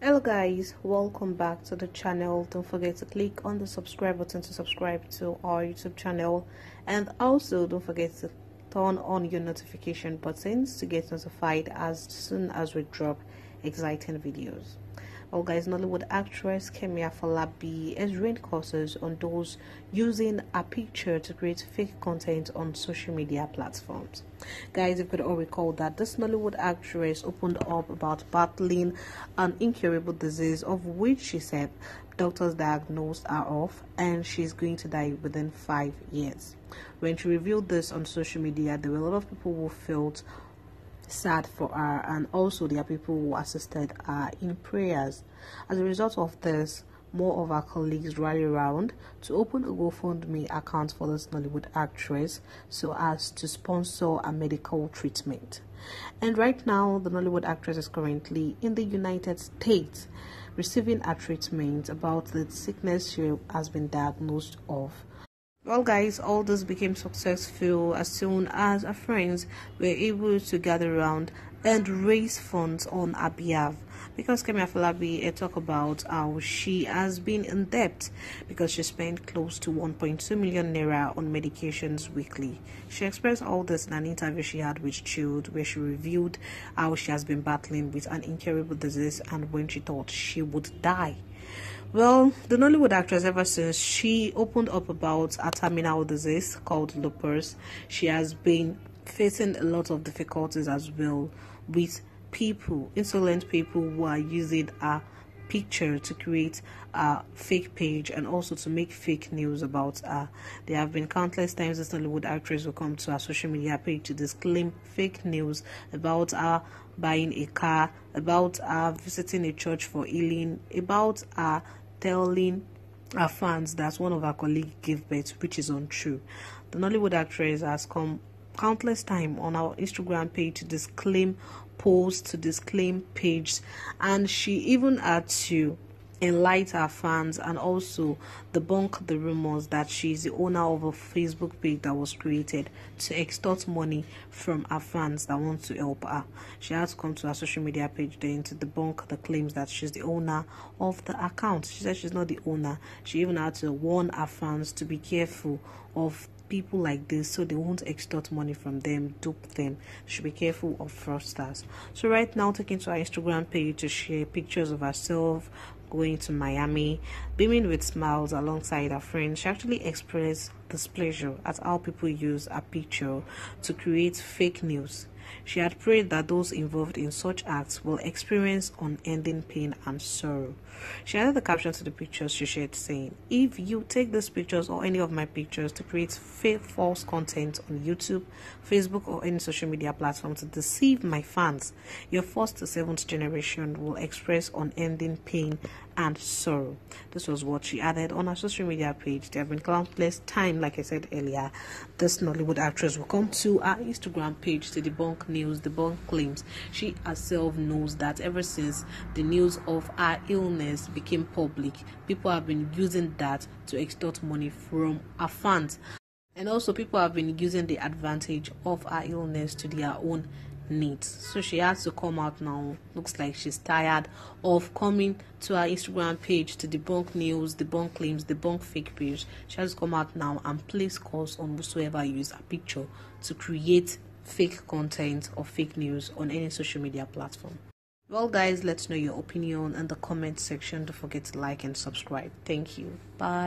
hello guys welcome back to the channel. Don't forget to click on the subscribe button to subscribe to our youtube channel. And also don't forget to turn on your notification buttons to get notified as soon as we drop exciting videos well guys nollywood actress kemi afolabi is running courses on those using a picture to create fake content on social media platforms. Guys if you could all recall that this nollywood actress opened up about battling an incurable disease of which she said doctors diagnosed her of and she's going to die within five years. When she revealed this on social media there were a lot of people who felt sad for her and also there are people who assisted her in prayers as a result of this more of our colleagues rally around to open a GoFundMe account for this Nollywood actress so as to sponsor a medical treatment. And right now, the Nollywood actress is currently in the United States receiving a treatment about the sickness she has been diagnosed of. Well, guys, all this became successful as soon as our friends were able to gather around and raise funds on our. Because Kemi Afolabi eh, talk about how she has been in debt because she spent close to 1.2 million naira on medications weekly. She expressed all this in an interview she had with Chude, where she revealed how she has been battling with an incurable disease and when she thought she would die. Well, the Nollywood actress, ever since she opened up about a terminal disease called lupus, she has been facing a lot of difficulties as well with people, insolent people who are using a picture to create a fake page and also to make fake news about her. There have been countless times this Nollywood actress will come to our social media page to disclaim fake news about her buying a car, about her visiting a church for healing, about her telling our fans that one of our colleagues gave birth, which is untrue. The Nollywood actress has come countless time on our Instagram page to disclaim posts, to disclaim page, and she even had to enlighten her fans and also debunk the rumors that she is the owner of a Facebook page that was created to extort money from her fans that want to help her. She to come to her social media page then to debunk the claims that she's the owner of the account. She said she's not the owner. She even had to warn her fans to be careful of people like this so they won't extort money from them, dupe them. should be careful of fraudsters. So right now taking to our Instagram page to share pictures of herself going to Miami, beaming with smiles alongside her friends. She actually expressed displeasure at how people use a picture to create fake news. She had prayed that those involved in such acts will experience unending pain and sorrow. She added the caption to the pictures she shared saying, If you take these pictures or any of my pictures to create false content on YouTube, Facebook, or any social media platform to deceive my fans, your first to seventh generation will express unending pain and sorrow. This was what she added on her social media page. There have been countless time, like I said earlier, this Nollywood actress will come to our Instagram page to debunk news, debunk claims. She herself knows that ever since the news of her illness became public, people have been using that to extort money from her fans. And also, people have been using the advantage of her illness to their own needs. So she has to come out now. Looks like she's tired of coming to her Instagram page to debunk news, debunk claims, debunk fake page. She has to come out now and place calls on whosoever use a picture to create fake content or fake news on any social media platform. Well, guys, let's know your opinion in the comment section. Don't forget to like and subscribe. Thank you. Bye.